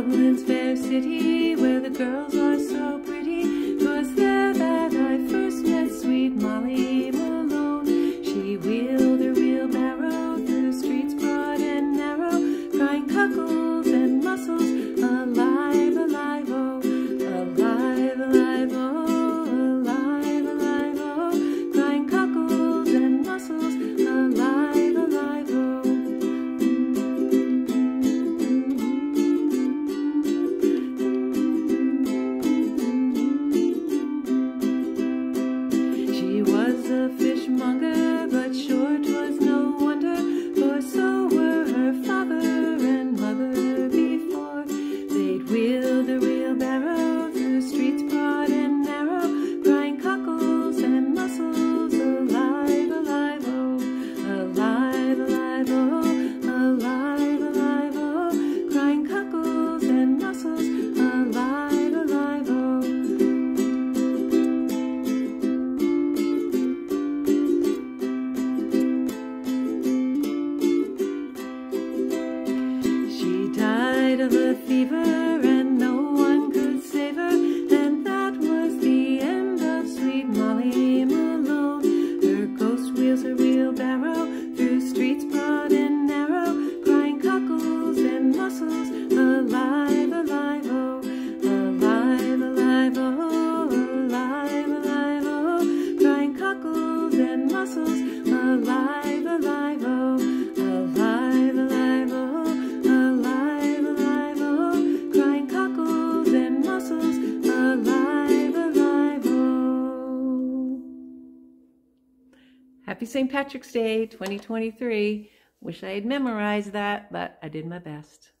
Dublin's fair city where the girls are so a fishmonger of a fever Happy St. Patrick's Day 2023. Wish I had memorized that, but I did my best.